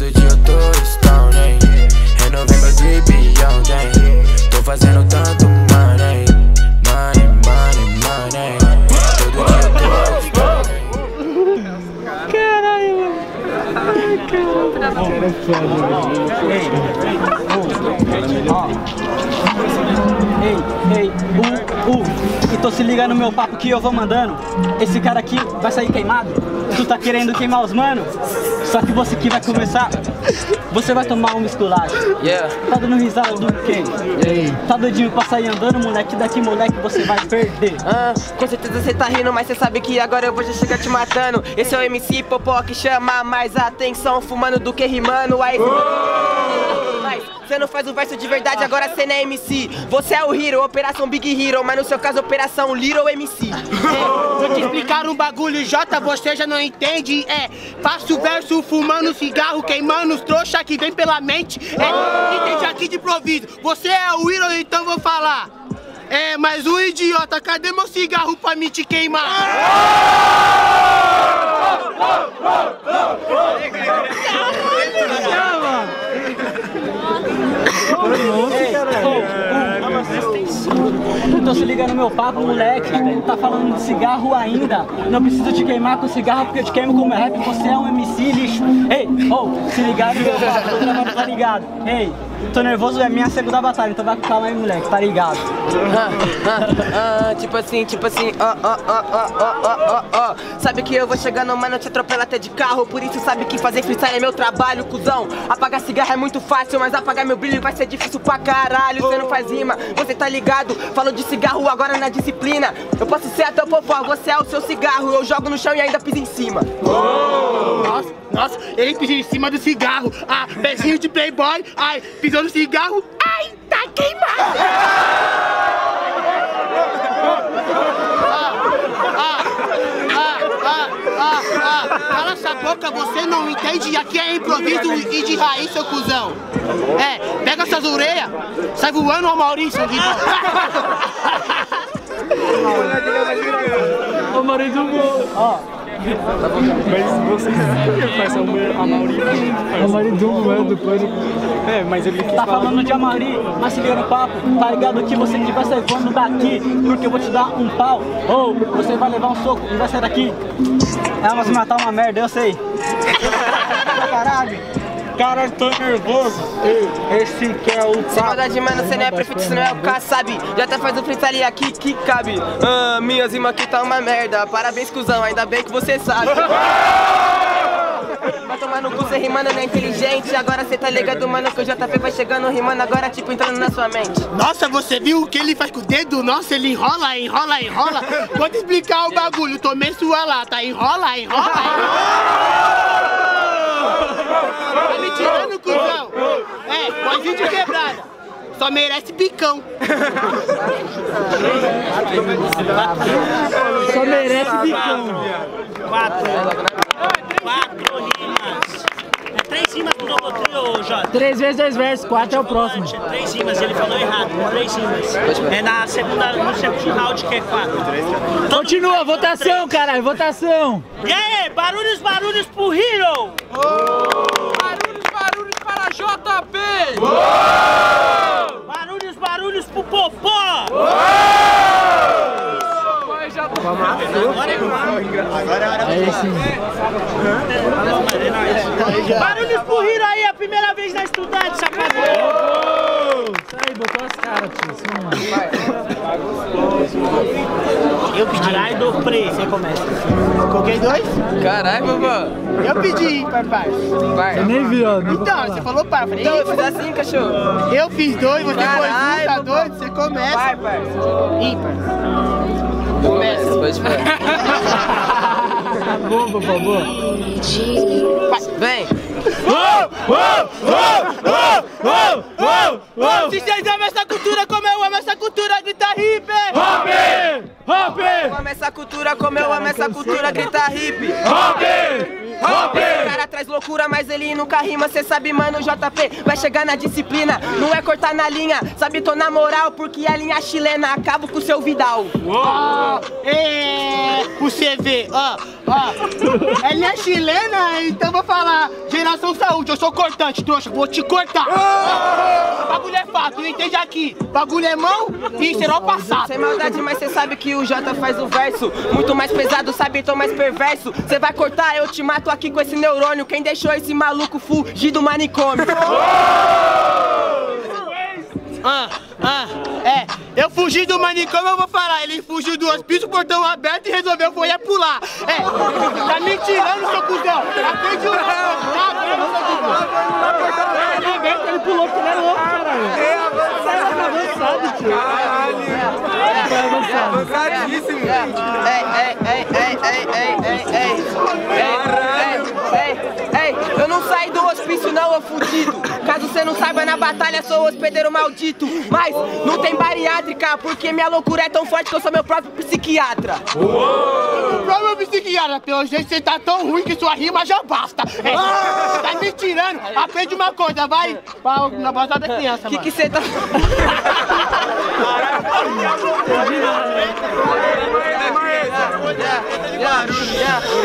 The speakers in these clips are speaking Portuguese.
Todo dia eu tô stone, hein? Renovei meu drip ontem. Tô fazendo tanto money, money, money, money. Todo dia eu tô stone. Caralho, mano. Ei, ei, uh, uh, e tô se ligando no meu papo que eu vou mandando. Esse cara aqui vai sair queimado. Tu tá querendo queimar os manos? Só que você que vai começar, você vai tomar um esculacho. Yeah. Tá dando risada do quê? Tá doidinho pra sair andando, moleque? Daqui, moleque, você vai perder. Ah, com certeza você tá rindo, mas você sabe que agora eu vou já chegar te matando. Esse é o MC Popó que chama mais atenção, fumando do que rimando. Aí, mas você não faz o verso de verdade, agora você não é MC. Você é o Hero, Operação Big Hero, mas no seu caso, Operação Little MC. Vou te explicar um bagulho, Jota, você já não entende. É, faço verso fumando cigarro, queimando os trouxa que vem pela mente. É, entende aqui de improviso. Você é o hero, então vou falar. É, mas o idiota, cadê meu cigarro pra me te queimar? Então se liga no meu papo, moleque. Tá falando de cigarro ainda. Não preciso te queimar com cigarro porque eu te queimo com meu rap. Você é um MC lixo. Ei, oh, se ligar no meu papo, tá ligado? Ei, Tô nervoso, é minha segunda batalha, então vai com calma aí, moleque, tá ligado? Ah, ah, ah, tipo assim, tipo assim, ó, ó, ó, ó, ó, ó, ó. Sabe que eu vou chegando, mas não te atropelo até de carro. Por isso sabe que fazer freestyle é meu trabalho, cuzão. Apagar cigarro é muito fácil, mas apagar meu brilho vai ser difícil pra caralho. Você não faz rima, você tá ligado? falou de cigarro agora na disciplina. Eu posso ser até o popó, você é o seu cigarro. Eu jogo no chão e ainda piso em cima. Oh! Nossa nossa, ele pisou em cima do cigarro. Ah, pezinho de playboy. Ai, pisou no cigarro. Ai, tá queimado. Ah, ah, ah, ah, ah. Cala essa boca, você não entende. Aqui é improviso e de raiz, seu cuzão. É, pega suas orelhas, sai voando ao Maurício. Ô, Maurício, ó. Mas você que faz a Mauri. A Mauri Dumbo, né? Depois. É, mas ele quis Tá falar. falando de Amari, mas se liga no papo, tá ligado que você que vai sair voando daqui, porque eu vou te dar um pau, ou você vai levar um soco e vai sair daqui. É, mas matar uma merda, eu sei. Caralho. Caralho, tô nervoso. Ei, Esse que é o Sem papo. maldade, mano, você não é prefeito, você não é o K, sabe? Já até faz um freestyle aqui que cabe. Ah, minhas rimas aqui tá uma merda. Parabéns, cuzão, ainda bem que você sabe. Vai tomar no cu, cê rimando não é inteligente. Agora cê tá ligado, mano, que o JP vai chegando rimando agora, tipo, entrando na sua mente. Nossa, você viu o que ele faz com o dedo? Nossa, ele enrola, enrola, enrola. Vou te explicar o bagulho. Tomei sua lata. Enrola, enrola, enrola. Cuzão. É, pode vir de quebrada. Só merece picão. Só merece bicão. Quatro. Quatro rimas. É três rimas pro Novotrio, Jota. Três vezes dois versos, quatro é o próximo. É três rimas, ele falou errado. Três rimas. É na segunda, no segundo round que é quatro. Todo Continua, votação, caralho, votação. E aí, barulhos, barulhos pro Hero! Barulhos, barulhos para JP! Barulhos, barulhos pro Popó! Mas já tô... Aí sim. Barulhos pro Hero aí, a primeira vez na estudante, safado! Isso aí, botou as caras, tio. Isso, mano. Eu pedi. Caralho, do Pre, você começa. Coloquei dois? Caralho, vovó. Eu pedi, papai. Você nem viu, vou Então, falar. você falou par. Então, eu fiz assim, cachorro. Eu fiz dois, você foi um, tá doido, você começa. Vai, parça. Ímpar. Começa. Pode falar. Por favor. Vem. Se vocês amam essa cultura como eu amo essa cultura, grita hip! Eu amo essa cultura como eu amo essa cultura, grita hip. Esse cara traz loucura, mas ele nunca rima, cê sabe, mano, o JP vai chegar na disciplina. Não é cortar na linha, sabe, tô na moral, porque a linha chilena acaba com o seu Vidal. Ó, é, pro você ver, ó, ó. Ela é chilena, então vou falar. Geral Operação Saúde, eu sou cortante, trouxa, vou te cortar. Bagulho é fato, entende aqui. Bagulho é mão e será o passado. Sem maldade, mas cê sabe que o Jota faz o verso Muito mais pesado, sabe, então mais perverso Cê vai cortar, eu te mato aqui com esse neurônio Quem deixou esse maluco fugir do manicômio? Ah, ah, é. Eu fugi do manicômio, eu vou falar. Ele fugiu do hospício, portão aberto e resolveu foi pular. É, tá me tirando, seu cuzão. O. Tá vendo, seu cuzão? aberto, ele pulou porque ele era louco, caralho. É avançado, tio. É Sen iyisin mi? Ey ey ey ey ey ey ey ey. Não saí do hospício não, ô fudido Caso você não saiba, na batalha sou o hospedeiro maldito Mas não tem bariátrica, porque minha loucura é tão forte que eu sou meu próprio psiquiatra O próprio psiquiatra, pelo jeito você tá tão ruim que sua rima já basta. É, tá me tirando. Aprende uma coisa, vai pra, na base da criança, Que mano. que cê tá... Yeah,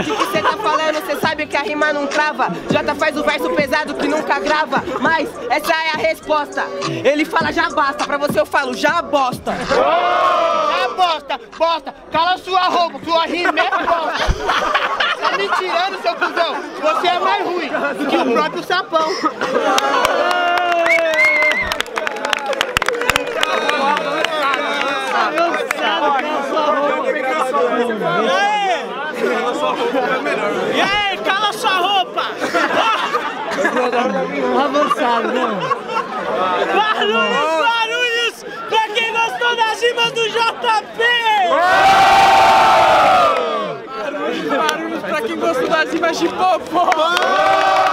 O que você tá falando? Você sabe que a rima não trava. Jota faz o verso pesado que nunca grava. Mas essa é a resposta. Ele fala já basta, pra você eu falo já bosta. Ah, bosta, bosta, cala sua roupa, sua rima é bosta. Tá me tirando, seu cuzão. Você é mais ruim do que o próprio sapão. E aí, cala sua roupa! Avançado, não. Barulhos, barulhos! Pra quem gostou das rimas do JP! Barulhos pra quem gostou das rimas de popó!